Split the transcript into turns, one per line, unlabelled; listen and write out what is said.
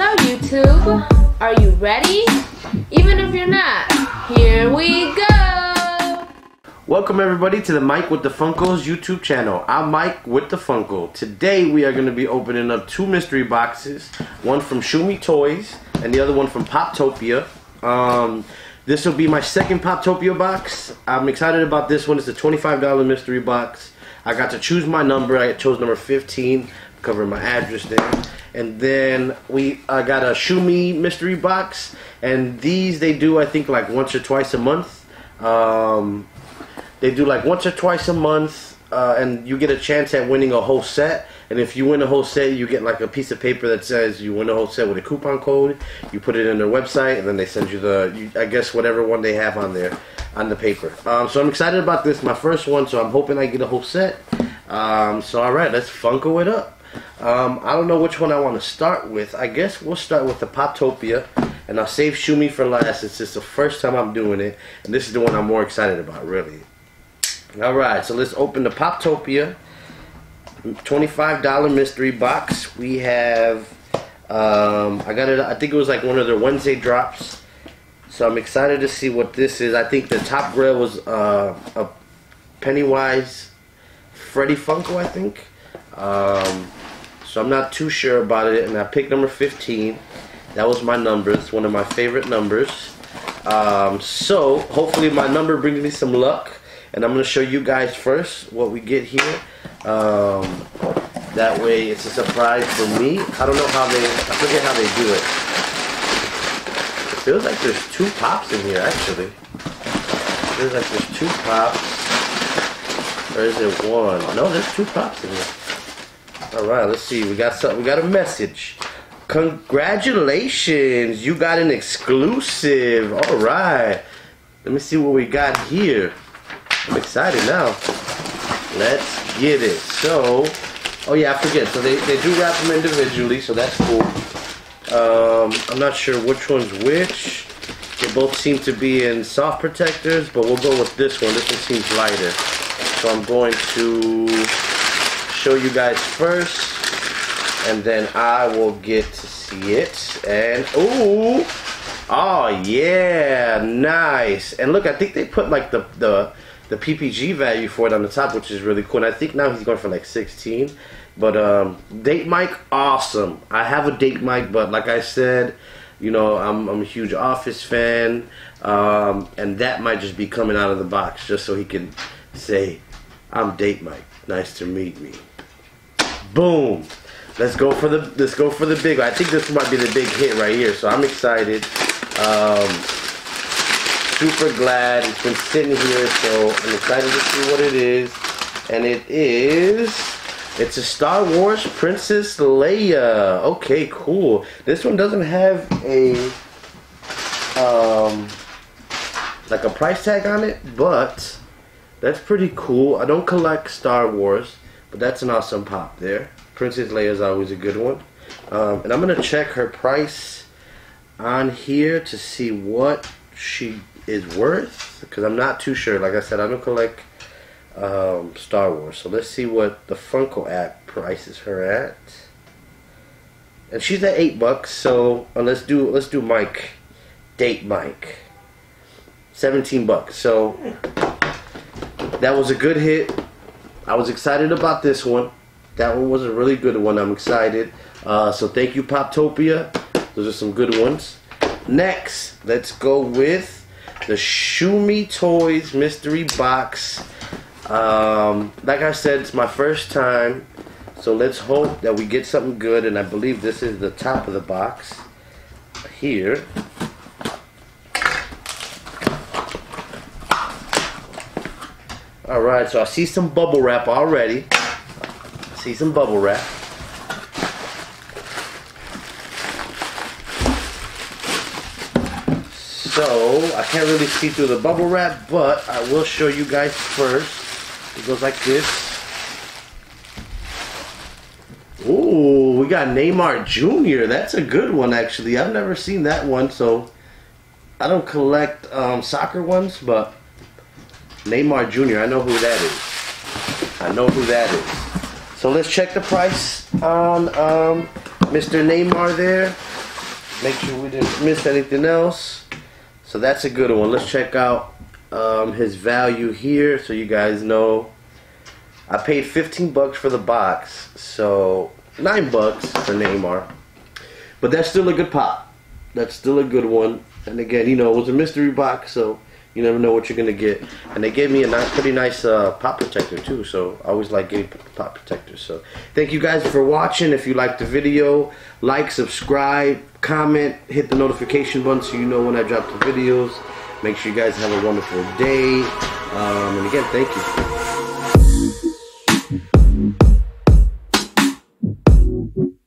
Hello YouTube! Are you ready? Even if you're not, here we go!
Welcome everybody to the Mike with the Funkos YouTube channel. I'm Mike with the Funko. Today we are going to be opening up two mystery boxes. One from Shumi Toys and the other one from Poptopia. Um, this will be my second Poptopia box. I'm excited about this one. It's a $25 mystery box. I got to choose my number. I chose number 15, covering my address there. And then we I got a Shumi mystery box. And these they do I think like once or twice a month. Um, they do like once or twice a month, uh, and you get a chance at winning a whole set. And if you win a whole set, you get like a piece of paper that says you win a whole set with a coupon code. You put it in their website, and then they send you the, you, I guess, whatever one they have on there, on the paper. Um, so I'm excited about this, my first one. So I'm hoping I get a whole set. Um, so all right, let's Funko it up. Um, I don't know which one I want to start with. I guess we'll start with the Poptopia. And I'll save Shumi for last. Since it's just the first time I'm doing it. And this is the one I'm more excited about, really. Alright, so let's open the Poptopia $25 mystery box. We have, um, I got it, I think it was like one of their Wednesday drops. So I'm excited to see what this is. I think the top grail was uh, a Pennywise Freddy Funko, I think. Um, so I'm not too sure about it. And I picked number 15. That was my number. It's one of my favorite numbers. Um, so hopefully my number brings me some luck and I'm going to show you guys first what we get here. Um, that way it's a surprise for me. I don't know how they, I forget how they do it. Feels like there's two pops in here actually. Feels like there's two pops. Or is it one? No, there's two pops in here. Alright, let's see. We got something. We got a message. Congratulations! You got an exclusive. Alright. Let me see what we got here. I'm excited now. Let's get it. So, oh yeah, I forget. So they, they do wrap them individually, so that's cool. Um, I'm not sure which one's which. They both seem to be in soft protectors, but we'll go with this one. This one seems lighter. So I'm going to show you guys first, and then I will get to see it. And, ooh, oh yeah, nice. And look, I think they put like the, the, the PPG value for it on the top, which is really cool. And I think now he's going for like 16. But um, date Mike, awesome. I have a date Mike, but like I said, you know, I'm, I'm a huge Office fan, um, and that might just be coming out of the box just so he can say, "I'm date Mike. Nice to meet me." Boom. Let's go for the let's go for the big. One. I think this might be the big hit right here. So I'm excited. Um, super glad it's been sitting here, so I'm excited to see what it is. And it is, it's a Star Wars Princess Leia. Okay, cool. This one doesn't have a, um, like a price tag on it, but that's pretty cool. I don't collect Star Wars, but that's an awesome pop there. Princess Leia is always a good one. Um, and I'm going to check her price on here to see what she is worth because I'm not too sure. Like I said, I don't collect um, Star Wars, so let's see what the Funko app prices her at. And she's at eight bucks. So uh, let's do let's do Mike, date Mike. Seventeen bucks. So that was a good hit. I was excited about this one. That one was a really good one. I'm excited. Uh, so thank you, Poptopia. Those are some good ones. Next, let's go with the Shumi Toys mystery box. Um, like I said, it's my first time, so let's hope that we get something good. And I believe this is the top of the box here. All right, so I see some bubble wrap already. I see some bubble wrap. So, I can't really see through the bubble wrap, but I will show you guys first. It goes like this. Ooh, we got Neymar Jr. That's a good one, actually. I've never seen that one, so I don't collect um, soccer ones, but Neymar Jr., I know who that is. I know who that is. So let's check the price on um, Mr. Neymar there. make sure we didn't miss anything else. So that's a good one. Let's check out um, his value here so you guys know. I paid 15 bucks for the box, so 9 bucks for Neymar. But that's still a good pop. That's still a good one. And again, you know, it was a mystery box, so you never know what you're gonna get. And they gave me a nice, pretty nice uh, pop protector too. So I always like getting pop protectors. So thank you guys for watching. If you liked the video, like, subscribe, comment, hit the notification button so you know when I drop the videos. Make sure you guys have a wonderful day. Um, and again, thank you.